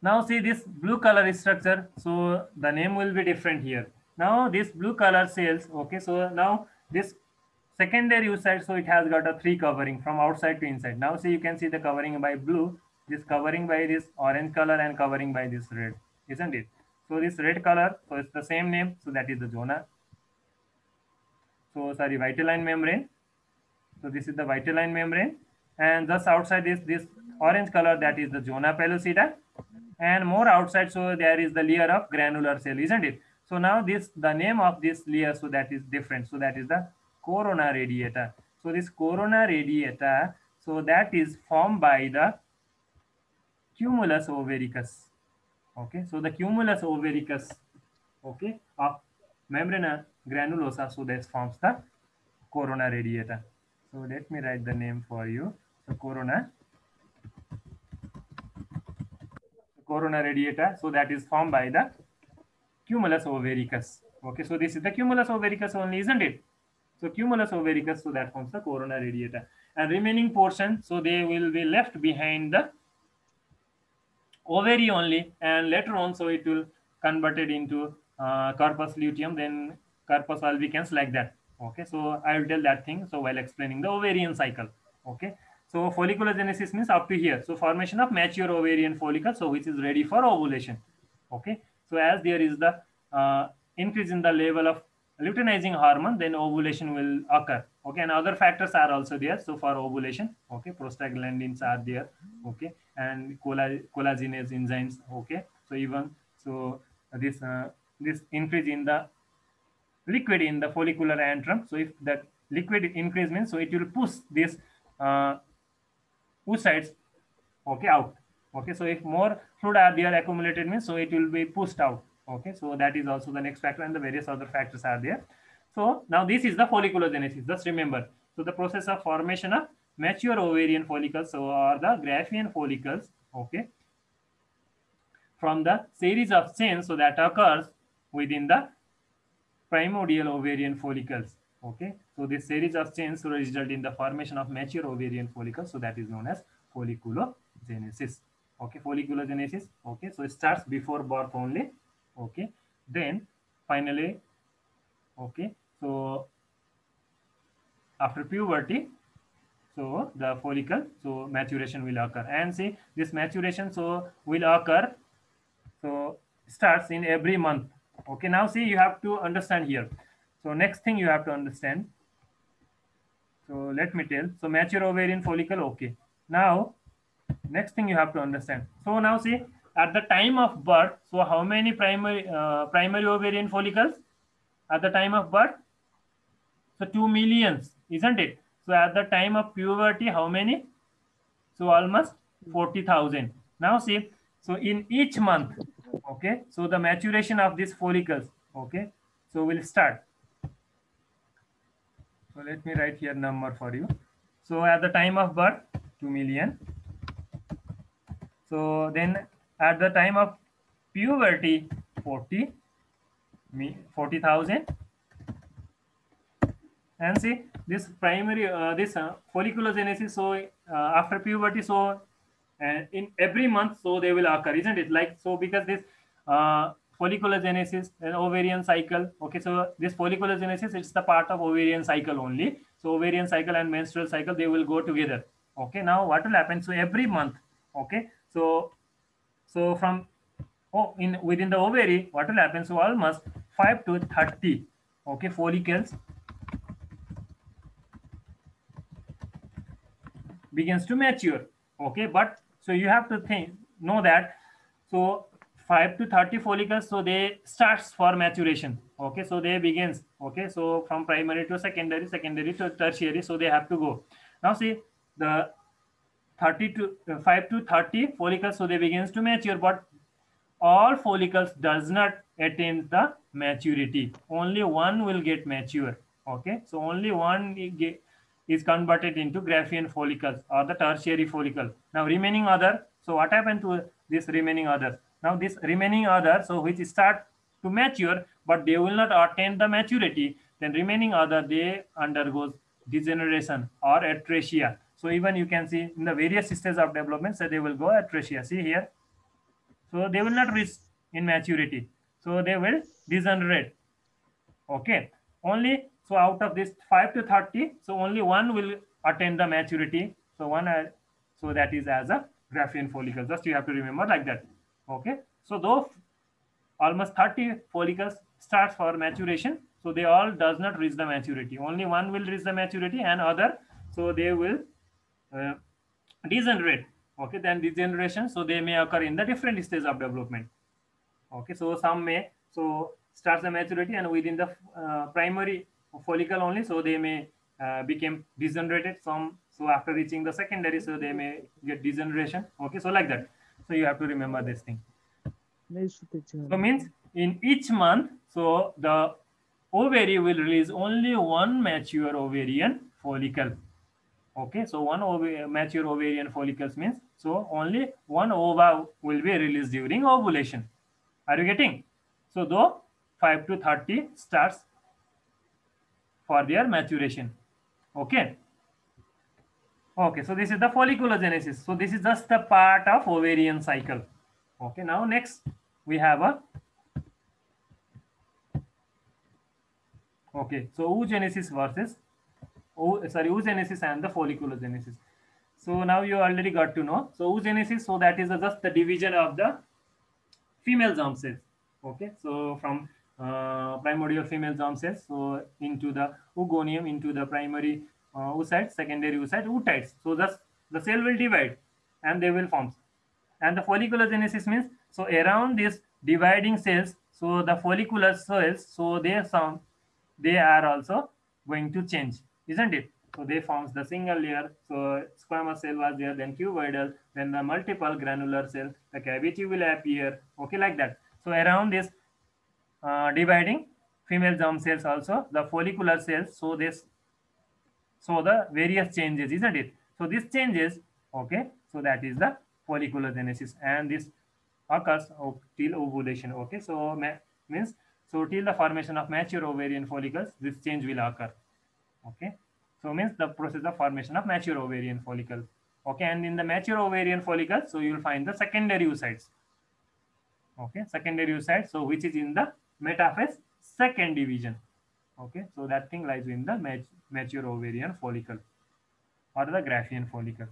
now see this blue color structure so the name will be different here. Now this blue color cells okay so now this secondary oocyte so it has got a three covering from outside to inside. Now see you can see the covering by blue this covering by this orange color and covering by this red isn't it? So this red color so it's the same name so that is the zona so sorry vitelline membrane. So this is the vitelline membrane. And just outside is this orange color that is the zona pellucida and more outside so there is the layer of granular cell isn't it? So now this the name of this layer so that is different. So that is the corona radiata. So this corona radiata, so that is formed by the cumulus ovaricus. Okay, so the cumulus ovaricus, okay, of membrana granulosa, so that forms the corona radiata. So let me write the name for you. So corona, corona radiata, so that is formed by the cumulus ovaricus. Okay, so this is the cumulus ovaricus only, isn't it? So cumulus ovaricus, so that forms the corona radiata. And remaining portion, so they will be left behind the ovary only and later on so it will converted into uh, corpus luteum then corpus albicans like that okay so i will tell that thing so while explaining the ovarian cycle okay so folliculogenesis means up to here so formation of mature ovarian follicle so which is ready for ovulation okay so as there is the uh, increase in the level of luteinizing hormone, then ovulation will occur. Okay, and other factors are also there. So for ovulation, okay, prostaglandins are there. Okay, and collagenase enzymes. Okay, so even so this uh, this increase in the liquid in the follicular antrum. So if that liquid increase means, so it will push this uh, oocytes okay out. Okay, so if more fluid are there accumulated means, so it will be pushed out. Okay, so that is also the next factor and the various other factors are there. So now this is the folliculogenesis. Just remember. So the process of formation of mature ovarian follicles so or the Graafian follicles. Okay, from the series of chains so that occurs within the primordial ovarian follicles. Okay, so this series of chains will result in the formation of mature ovarian follicles. So that is known as folliculogenesis. Okay, folliculogenesis. Okay, so it starts before birth only. Okay, then finally, okay, so after puberty, so the follicle, so maturation will occur. And see this maturation, so will occur so starts in every month okay now see you have to understand here. So next thing you have to understand. So let me tell. So mature ovarian follicle okay. Now next thing you have to understand. So now see at the time of birth so how many primary uh, primary ovarian follicles? At the time of birth? So 2 millions isn't it? So at the time of puberty how many? So almost 40000 now see so in each month, okay, so the maturation of these follicles, okay, so we'll start. So let me write here number for you. So at the time of birth, 2 million. So then at the time of puberty, 40, 40,000. And see this primary, uh, this uh, folliculogenesis. So uh, after puberty, so and in every month so they will occur isn't it? Like so because this uh, folliculogenesis and ovarian cycle okay so this folliculogenesis it's the part of ovarian cycle only. So ovarian cycle and menstrual cycle they will go together okay? Now what will happen? So every month okay? So so from oh in within the ovary what will happen? So almost 5 to 30 okay follicles begins to mature okay? But so you have to think, know that. So 5 to 30 follicles, so they starts for maturation. Okay, so they begins. Okay, so from primary to secondary, secondary to tertiary, so they have to go. Now see the 30 to uh, 5 to 30 follicles, so they begins to mature, but all follicles does not attain the maturity. Only one will get mature. Okay, so only one get, is converted into Graafian follicles or the tertiary follicle. Now remaining other, so what happened to this remaining other? Now this remaining other, so which start to mature, but they will not attain the maturity, then remaining other, they undergoes degeneration or atresia. So even you can see in the various stages of development, so they will go atresia. See here. So they will not reach in maturity. So they will degenerate. Okay. Only so out of this 5 to 30, so only one will attain the maturity. So one, uh, so that is as a Graafian follicle. Just you have to remember like that. Okay. So though almost 30 follicles starts for maturation, so they all does not reach the maturity. Only one will reach the maturity and other, so they will uh, degenerate. Okay, then degeneration, so they may occur in the different stage of development. Okay, so some may so starts the maturity and within the uh, primary follicle only so they may uh, become degenerated some so after reaching the secondary so they may get degeneration. Okay so like that. So you have to remember this thing. So means in each month so the ovary will release only one mature ovarian follicle. Okay so one ov mature ovarian follicles means so only one ova will be released during ovulation. Are you getting? So though 5 to 30 starts for their maturation. Okay. Okay, so this is the folliculogenesis. So this is just the part of ovarian cycle. Okay, now next we have a okay, so oogenesis versus sorry, oogenesis and the folliculogenesis. So now you already got to know. So oogenesis, so that is just the division of the female germ cells. Okay, so from uh, primordial female germ cells. So into the oogonium, into the primary uh, oocyte, secondary oocyte, ootids. So thus the cell will divide and they will form. And the folliculogenesis means so around these dividing cells, so the follicular cells, so they some they are also going to change, isn't it? So they forms the single layer. So squamous cell was there, then cuboidal, then the multiple granular cell, the cavity will appear, okay, like that. So around this uh, dividing female germ cells also, the follicular cells, so this, so the various changes, isn't it? So this changes, okay, so that is the folliculogenesis and this occurs till ovulation, okay. So means, so till the formation of mature ovarian follicles, this change will occur, okay. So means the process of formation of mature ovarian follicle. Okay, and in the mature ovarian follicle, so you will find the secondary oocytes. Okay, secondary oocytes, so which is in the metaphase second division. Okay, so that thing lies in the mat mature ovarian follicle or the Graafian follicle.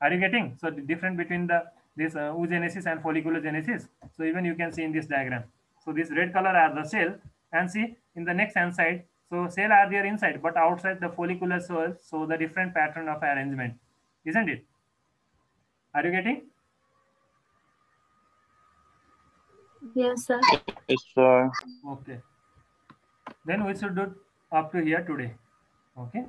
Are you getting? So the difference between the this uh, oogenesis and folliculogenesis. So even you can see in this diagram. So this red color are the cell and see in the next hand side so cell are there inside, but outside the follicular cells so the different pattern of arrangement, isn't it? Are you getting? Yes, sir. Yes, sir. Okay. Then we should do up to here today. Okay.